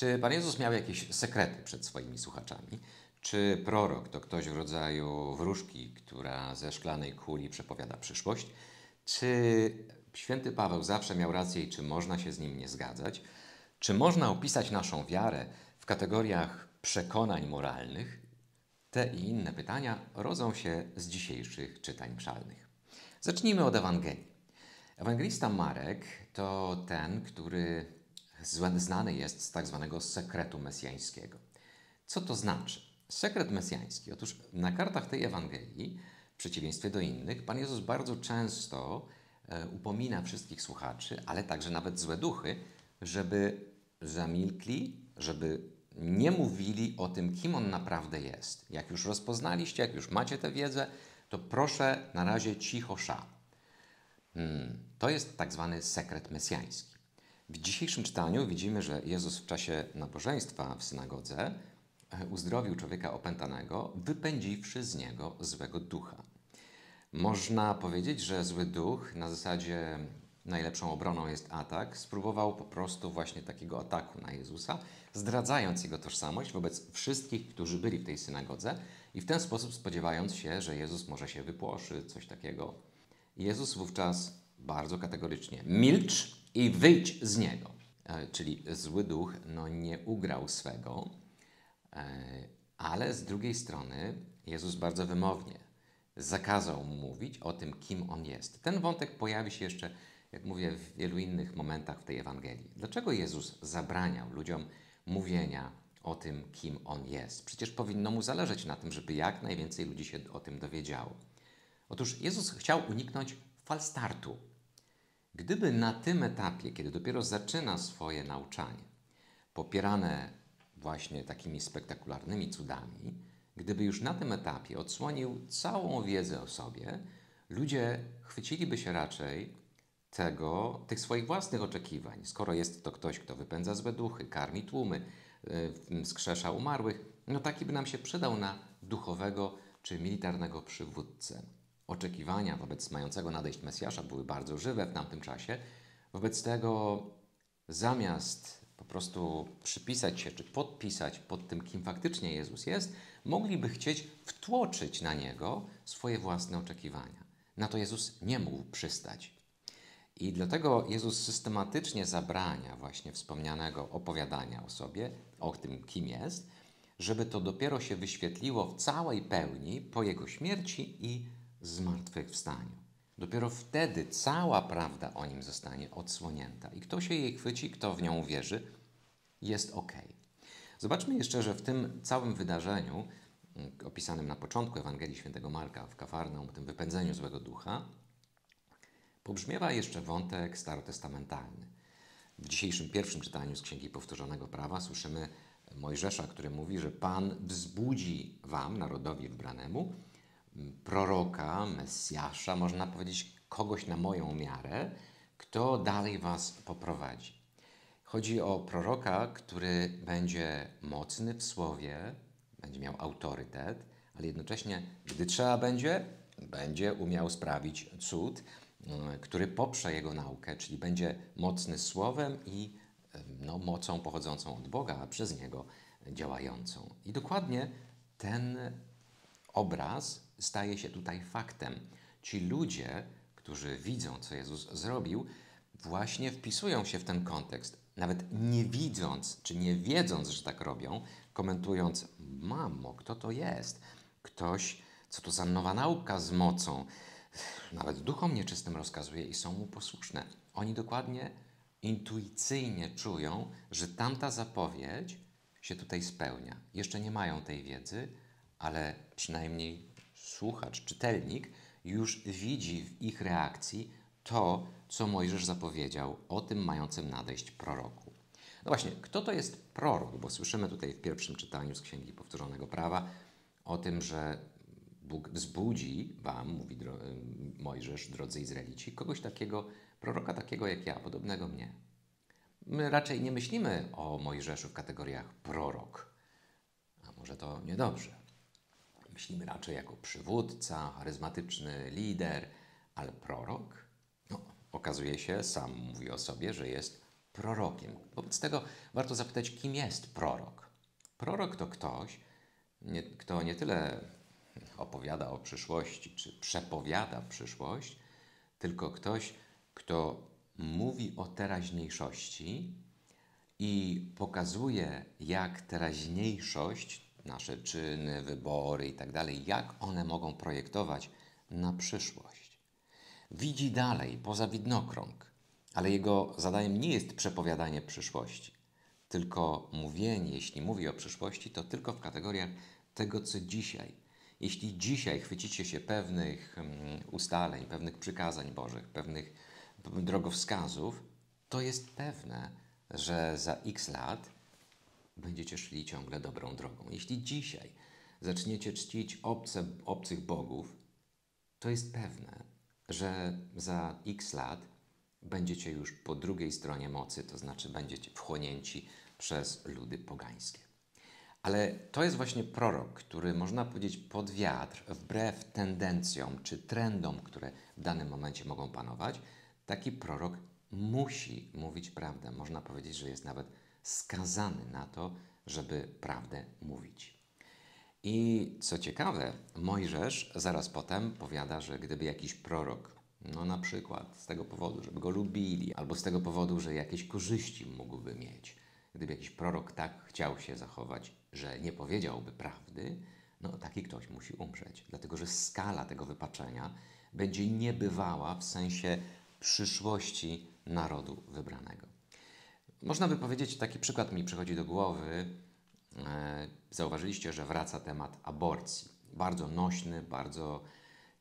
Czy Pan Jezus miał jakieś sekrety przed swoimi słuchaczami? Czy prorok to ktoś w rodzaju wróżki, która ze szklanej kuli przepowiada przyszłość? Czy święty Paweł zawsze miał rację i czy można się z nim nie zgadzać? Czy można opisać naszą wiarę w kategoriach przekonań moralnych? Te i inne pytania rodzą się z dzisiejszych czytań pszalnych. Zacznijmy od Ewangelii. Ewangelista Marek to ten, który znany jest z tak zwanego sekretu mesjańskiego. Co to znaczy? Sekret mesjański. Otóż na kartach tej Ewangelii, w przeciwieństwie do innych, Pan Jezus bardzo często e, upomina wszystkich słuchaczy, ale także nawet złe duchy, żeby zamilkli, żeby nie mówili o tym, kim On naprawdę jest. Jak już rozpoznaliście, jak już macie tę wiedzę, to proszę na razie cicho sza. Hmm, to jest tak zwany sekret mesjański. W dzisiejszym czytaniu widzimy, że Jezus w czasie nabożeństwa w synagodze e, uzdrowił człowieka opętanego, wypędziwszy z niego złego ducha. Można powiedzieć, że zły duch na zasadzie najlepszą obroną jest atak, spróbował po prostu właśnie takiego ataku na Jezusa, zdradzając jego tożsamość wobec wszystkich, którzy byli w tej synagodze i w ten sposób spodziewając się, że Jezus może się wypłoszy, coś takiego. Jezus wówczas bardzo kategorycznie milcz i wyjdź z niego. E, czyli zły duch no, nie ugrał swego, e, ale z drugiej strony Jezus bardzo wymownie zakazał mu mówić o tym, kim on jest. Ten wątek pojawi się jeszcze, jak mówię, w wielu innych momentach w tej Ewangelii. Dlaczego Jezus zabraniał ludziom mówienia o tym, kim on jest? Przecież powinno mu zależeć na tym, żeby jak najwięcej ludzi się o tym dowiedziało. Otóż Jezus chciał uniknąć falstartu, Gdyby na tym etapie, kiedy dopiero zaczyna swoje nauczanie, popierane właśnie takimi spektakularnymi cudami, gdyby już na tym etapie odsłonił całą wiedzę o sobie, ludzie chwyciliby się raczej tego, tych swoich własnych oczekiwań. Skoro jest to ktoś, kto wypędza złe duchy, karmi tłumy, yy, skrzesza umarłych, no taki by nam się przydał na duchowego czy militarnego przywódcę oczekiwania wobec mającego nadejść Mesjasza były bardzo żywe w tamtym czasie. Wobec tego zamiast po prostu przypisać się czy podpisać pod tym, kim faktycznie Jezus jest, mogliby chcieć wtłoczyć na Niego swoje własne oczekiwania. Na to Jezus nie mógł przystać. I dlatego Jezus systematycznie zabrania właśnie wspomnianego opowiadania o sobie, o tym, kim jest, żeby to dopiero się wyświetliło w całej pełni po Jego śmierci i zmartwychwstaniu. Dopiero wtedy cała prawda o nim zostanie odsłonięta. I kto się jej chwyci, kto w nią wierzy, jest ok. Zobaczmy jeszcze, że w tym całym wydarzeniu, mm, opisanym na początku Ewangelii Świętego Marka w Kafarnaum, tym wypędzeniu złego ducha, pobrzmiewa jeszcze wątek starotestamentalny. W dzisiejszym pierwszym czytaniu z Księgi Powtórzonego Prawa słyszymy Mojżesza, który mówi, że Pan wzbudzi wam, narodowi wybranemu, proroka, Mesjasza, można powiedzieć kogoś na moją miarę, kto dalej Was poprowadzi. Chodzi o proroka, który będzie mocny w słowie, będzie miał autorytet, ale jednocześnie, gdy trzeba będzie, będzie umiał sprawić cud, mm, który poprze jego naukę, czyli będzie mocny słowem i no, mocą pochodzącą od Boga, a przez niego działającą. I dokładnie ten obraz staje się tutaj faktem. Ci ludzie, którzy widzą, co Jezus zrobił, właśnie wpisują się w ten kontekst, nawet nie widząc, czy nie wiedząc, że tak robią, komentując: Mamo, kto to jest? Ktoś, co to za nowa nauka z mocą, nawet duchom nieczystym rozkazuje i są mu posłuszne. Oni dokładnie intuicyjnie czują, że tamta zapowiedź się tutaj spełnia. Jeszcze nie mają tej wiedzy, ale przynajmniej słuchacz, czytelnik już widzi w ich reakcji to, co Mojżesz zapowiedział o tym mającym nadejść proroku. No właśnie, kto to jest prorok? Bo słyszymy tutaj w pierwszym czytaniu z Księgi Powtórzonego Prawa o tym, że Bóg wzbudzi wam, mówi dro Mojżesz, drodzy Izraelici, kogoś takiego, proroka takiego jak ja, podobnego mnie. My raczej nie myślimy o Mojżeszu w kategoriach prorok. A może to niedobrze myślimy raczej jako przywódca, charyzmatyczny lider, ale prorok? No, okazuje się, sam mówi o sobie, że jest prorokiem. Wobec tego warto zapytać, kim jest prorok. Prorok to ktoś, nie, kto nie tyle opowiada o przyszłości, czy przepowiada przyszłość, tylko ktoś, kto mówi o teraźniejszości i pokazuje, jak teraźniejszość, nasze czyny, wybory i tak dalej, jak one mogą projektować na przyszłość. Widzi dalej, poza widnokrąg, ale jego zadaniem nie jest przepowiadanie przyszłości, tylko mówienie, jeśli mówi o przyszłości, to tylko w kategoriach tego, co dzisiaj. Jeśli dzisiaj chwycicie się pewnych um, ustaleń, pewnych przykazań Bożych, pewnych drogowskazów, to jest pewne, że za x lat będziecie szli ciągle dobrą drogą. Jeśli dzisiaj zaczniecie czcić obce, obcych bogów, to jest pewne, że za x lat będziecie już po drugiej stronie mocy, to znaczy będziecie wchłonięci przez ludy pogańskie. Ale to jest właśnie prorok, który można powiedzieć pod wiatr, wbrew tendencjom czy trendom, które w danym momencie mogą panować, taki prorok musi mówić prawdę. Można powiedzieć, że jest nawet skazany na to, żeby prawdę mówić. I co ciekawe, Mojżesz zaraz potem powiada, że gdyby jakiś prorok, no na przykład z tego powodu, żeby go lubili, albo z tego powodu, że jakieś korzyści mógłby mieć, gdyby jakiś prorok tak chciał się zachować, że nie powiedziałby prawdy, no taki ktoś musi umrzeć, dlatego że skala tego wypaczenia będzie niebywała w sensie przyszłości narodu wybranego. Można by powiedzieć, taki przykład mi przychodzi do głowy. E, zauważyliście, że wraca temat aborcji. Bardzo nośny, bardzo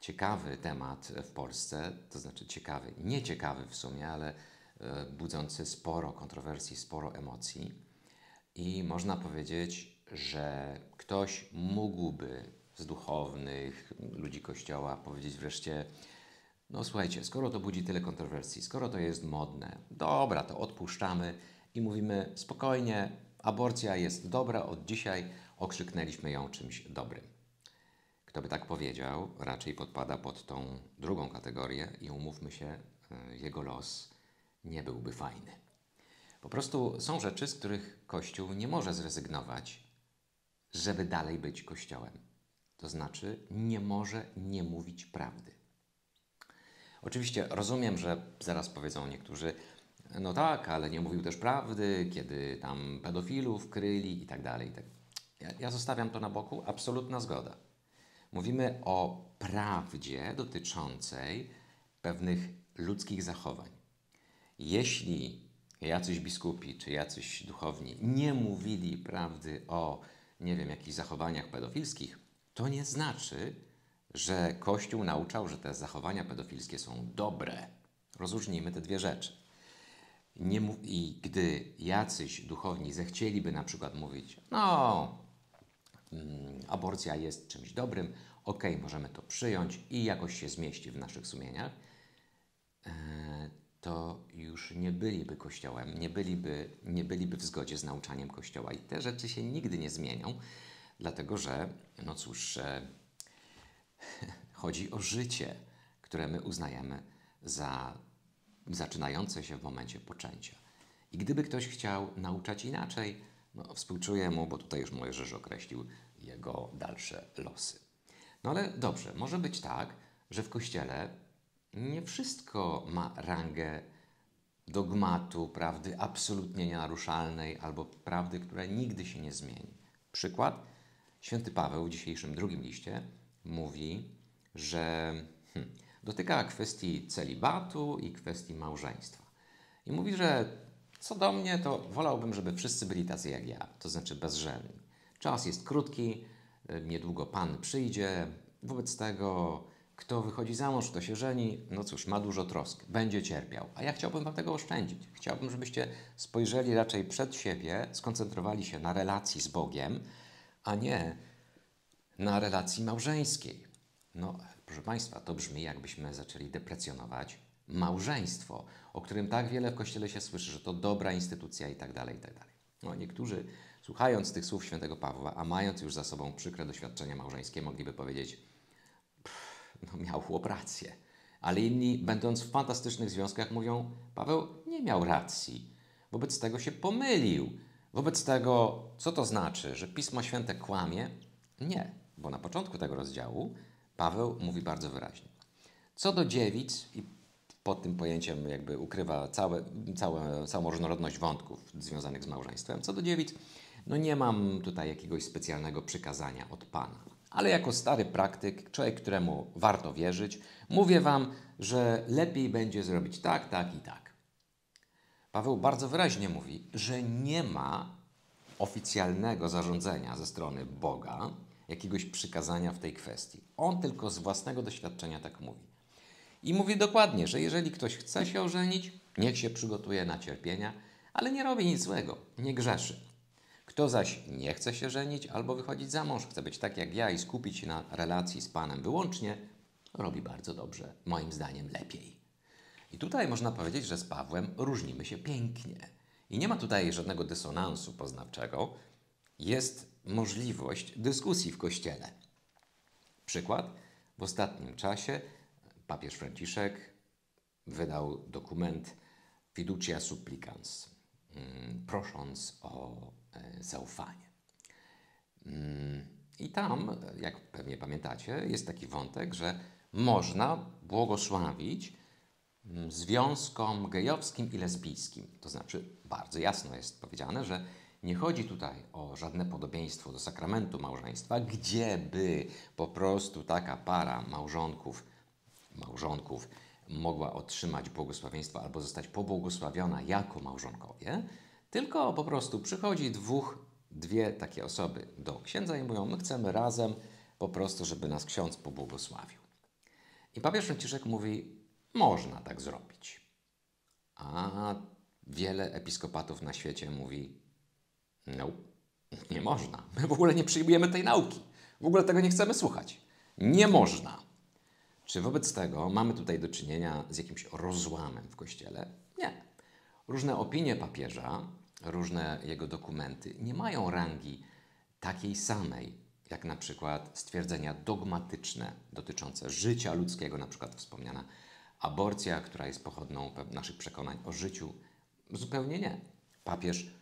ciekawy temat w Polsce, to znaczy ciekawy, nieciekawy w sumie, ale e, budzący sporo kontrowersji, sporo emocji. I można powiedzieć, że ktoś mógłby z duchownych ludzi Kościoła powiedzieć wreszcie, no słuchajcie, skoro to budzi tyle kontrowersji, skoro to jest modne, dobra, to odpuszczamy i mówimy spokojnie, aborcja jest dobra, od dzisiaj okrzyknęliśmy ją czymś dobrym. Kto by tak powiedział, raczej podpada pod tą drugą kategorię i umówmy się, e, jego los nie byłby fajny. Po prostu są rzeczy, z których Kościół nie może zrezygnować, żeby dalej być Kościołem. To znaczy, nie może nie mówić prawdy. Oczywiście rozumiem, że zaraz powiedzą niektórzy, no tak, ale nie mówił też prawdy, kiedy tam pedofilów kryli i tak dalej. Ja, ja zostawiam to na boku, absolutna zgoda. Mówimy o prawdzie dotyczącej pewnych ludzkich zachowań. Jeśli jacyś biskupi czy jacyś duchowni nie mówili prawdy o, nie wiem, jakichś zachowaniach pedofilskich, to nie znaczy, że Kościół nauczał, że te zachowania pedofilskie są dobre. Rozróżnijmy te dwie rzeczy. Nie mów, I gdy jacyś duchowni zechcieliby na przykład mówić, no, mm, aborcja jest czymś dobrym, ok, możemy to przyjąć i jakoś się zmieści w naszych sumieniach, e, to już nie byliby Kościołem, nie byliby, nie byliby w zgodzie z nauczaniem Kościoła. I te rzeczy się nigdy nie zmienią, dlatego że, no cóż, Chodzi o życie, które my uznajemy za zaczynające się w momencie poczęcia. I gdyby ktoś chciał nauczać inaczej, no, współczuję mu, bo tutaj już Mojżesz określił jego dalsze losy. No ale dobrze, może być tak, że w Kościele nie wszystko ma rangę dogmatu, prawdy absolutnie nienaruszalnej albo prawdy, która nigdy się nie zmieni. Przykład, święty Paweł w dzisiejszym drugim liście mówi, że hmm, dotyka kwestii celibatu i kwestii małżeństwa. I mówi, że co do mnie, to wolałbym, żeby wszyscy byli tacy jak ja, to znaczy bezżenni. Czas jest krótki, niedługo Pan przyjdzie, wobec tego kto wychodzi za mąż, kto się żeni, no cóż, ma dużo trosk, będzie cierpiał. A ja chciałbym Wam tego oszczędzić. Chciałbym, żebyście spojrzeli raczej przed siebie, skoncentrowali się na relacji z Bogiem, a nie na relacji małżeńskiej. No, proszę Państwa, to brzmi, jakbyśmy zaczęli deprecjonować małżeństwo, o którym tak wiele w Kościele się słyszy, że to dobra instytucja i tak dalej, i tak dalej. No, niektórzy, słuchając tych słów świętego Pawła, a mając już za sobą przykre doświadczenia małżeńskie, mogliby powiedzieć, no miał chłop rację. Ale inni, będąc w fantastycznych związkach, mówią, Paweł nie miał racji, Wobec tego się pomylił. Wobec tego, co to znaczy, że Pismo Święte kłamie? Nie, bo na początku tego rozdziału Paweł mówi bardzo wyraźnie. Co do dziewic, i pod tym pojęciem jakby ukrywa całe, całe, całą różnorodność wątków związanych z małżeństwem, co do dziewic, no nie mam tutaj jakiegoś specjalnego przykazania od Pana. Ale jako stary praktyk, człowiek, któremu warto wierzyć, mówię Wam, że lepiej będzie zrobić tak, tak i tak. Paweł bardzo wyraźnie mówi, że nie ma oficjalnego zarządzenia ze strony Boga, jakiegoś przykazania w tej kwestii. On tylko z własnego doświadczenia tak mówi. I mówi dokładnie, że jeżeli ktoś chce się ożenić, niech się przygotuje na cierpienia, ale nie robi nic złego, nie grzeszy. Kto zaś nie chce się żenić albo wychodzić za mąż, chce być tak jak ja i skupić się na relacji z Panem wyłącznie, robi bardzo dobrze, moim zdaniem lepiej. I tutaj można powiedzieć, że z Pawłem różnimy się pięknie. I nie ma tutaj żadnego dysonansu poznawczego. Jest możliwość dyskusji w kościele. Przykład. W ostatnim czasie papież Franciszek wydał dokument Fiducia Supplicans, mm, prosząc o e, zaufanie. Mm, I tam, jak pewnie pamiętacie, jest taki wątek, że można błogosławić mm, związkom gejowskim i lesbijskim. To znaczy, bardzo jasno jest powiedziane, że nie chodzi tutaj o żadne podobieństwo do sakramentu małżeństwa, gdzieby po prostu taka para małżonków, małżonków mogła otrzymać błogosławieństwo albo zostać pobłogosławiona jako małżonkowie, tylko po prostu przychodzi dwóch, dwie takie osoby do księdza i mówią, my chcemy razem po prostu, żeby nas ksiądz pobłogosławił. I papież Franciszek mówi, można tak zrobić. A wiele episkopatów na świecie mówi, no, nie można. My w ogóle nie przyjmujemy tej nauki. W ogóle tego nie chcemy słuchać. Nie można. Czy wobec tego mamy tutaj do czynienia z jakimś rozłamem w Kościele? Nie. Różne opinie papieża, różne jego dokumenty nie mają rangi takiej samej, jak na przykład stwierdzenia dogmatyczne dotyczące życia ludzkiego, na przykład wspomniana aborcja, która jest pochodną naszych przekonań o życiu. Zupełnie nie. Papież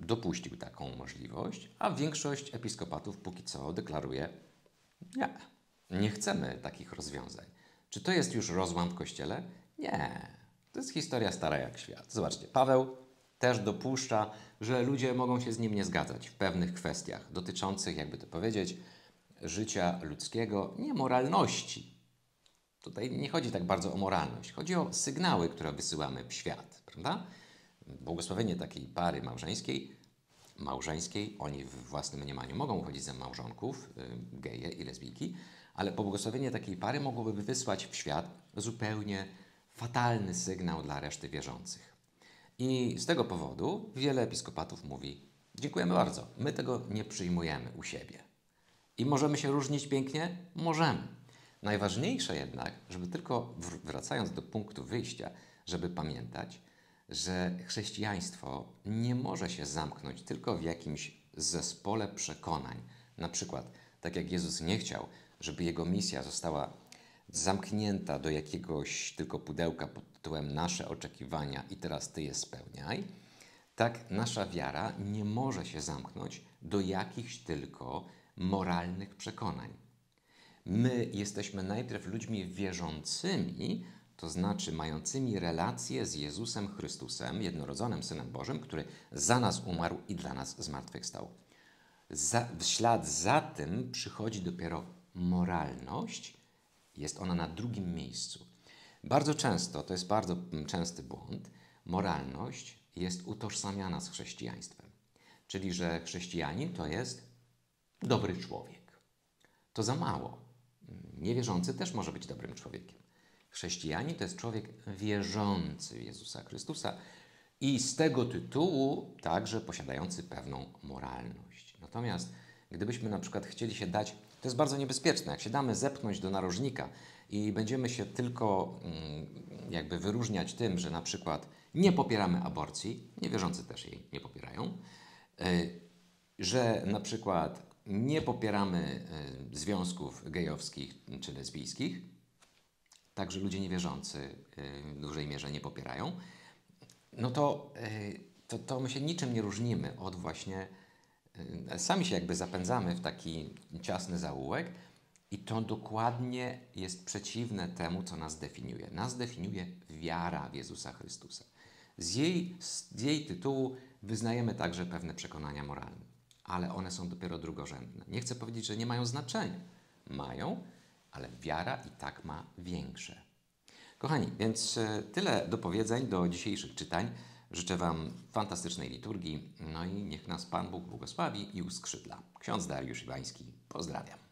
dopuścił taką możliwość, a większość episkopatów póki co deklaruje nie, nie chcemy takich rozwiązań. Czy to jest już rozłam w Kościele? Nie. To jest historia stara jak świat. Zobaczcie, Paweł też dopuszcza, że ludzie mogą się z nim nie zgadzać w pewnych kwestiach dotyczących, jakby to powiedzieć, życia ludzkiego, nie moralności. Tutaj nie chodzi tak bardzo o moralność, chodzi o sygnały, które wysyłamy w świat, prawda? Błogosławienie takiej pary małżeńskiej, małżeńskiej, oni w własnym mniemaniu mogą chodzić za małżonków, y, geje i lesbijki, ale pobłogosławienie takiej pary mogłoby wysłać w świat zupełnie fatalny sygnał dla reszty wierzących. I z tego powodu wiele episkopatów mówi: Dziękujemy bardzo, my tego nie przyjmujemy u siebie. I możemy się różnić pięknie? Możemy. Najważniejsze jednak, żeby tylko wracając do punktu wyjścia, żeby pamiętać, że chrześcijaństwo nie może się zamknąć tylko w jakimś zespole przekonań. Na przykład, tak jak Jezus nie chciał, żeby jego misja została zamknięta do jakiegoś tylko pudełka pod tytułem Nasze oczekiwania i teraz Ty je spełniaj, tak nasza wiara nie może się zamknąć do jakichś tylko moralnych przekonań. My jesteśmy najpierw ludźmi wierzącymi, to znaczy mającymi relację z Jezusem Chrystusem, jednorodzonym Synem Bożym, który za nas umarł i dla nas zmartwychwstał. Za, w ślad za tym przychodzi dopiero moralność, jest ona na drugim miejscu. Bardzo często, to jest bardzo częsty błąd, moralność jest utożsamiana z chrześcijaństwem. Czyli, że chrześcijanin to jest dobry człowiek. To za mało. Niewierzący też może być dobrym człowiekiem. Chrześcijanin to jest człowiek wierzący w Jezusa Chrystusa i z tego tytułu także posiadający pewną moralność. Natomiast gdybyśmy na przykład chcieli się dać, to jest bardzo niebezpieczne, jak się damy zepchnąć do narożnika i będziemy się tylko mm, jakby wyróżniać tym, że na przykład nie popieramy aborcji, niewierzący też jej nie popierają, y, że na przykład nie popieramy y, związków gejowskich czy lesbijskich, także ludzie niewierzący y, w dużej mierze nie popierają, no to, y, to, to my się niczym nie różnimy od właśnie. y, Sami się jakby zapędzamy w taki ciasny zaułek, i to dokładnie jest przeciwne temu, co nas definiuje. Nas definiuje wiara w Jezusa Chrystusa. Z jej, z jej tytułu wyznajemy także pewne przekonania moralne, ale one są dopiero drugorzędne. Nie chcę powiedzieć, że nie mają znaczenia. Mają, ale wiara i tak ma większe. Kochani, więc e, tyle do powiedzeń do dzisiejszych czytań. Życzę Wam fantastycznej liturgii, no i niech nas Pan Bóg błogosławi i uskrzydla. Ksiądz Dariusz Iwański, pozdrawiam.